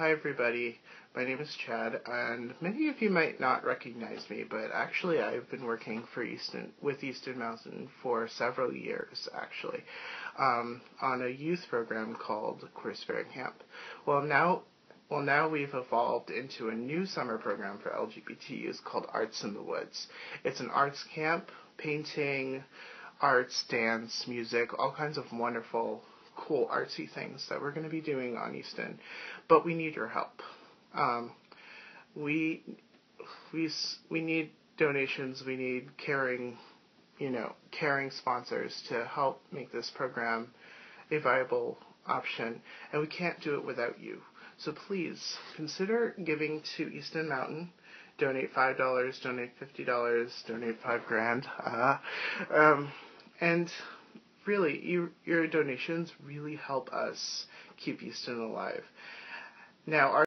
Hi, everybody. My name is Chad, and many of you might not recognize me, but actually, I've been working for Easton with Easton Mountain for several years, actually, um, on a youth program called Queer Spirit Camp. Well, now, well, now we've evolved into a new summer program for LGBT youth called Arts in the Woods. It's an arts camp, painting, arts, dance, music, all kinds of wonderful cool artsy things that we're going to be doing on Easton, but we need your help. Um, we we we need donations. We need caring, you know, caring sponsors to help make this program a viable option, and we can't do it without you. So please consider giving to Easton Mountain. Donate five dollars, donate fifty dollars, donate five grand, uh, um, and really, you, your donations really help us keep Easton alive. Now, our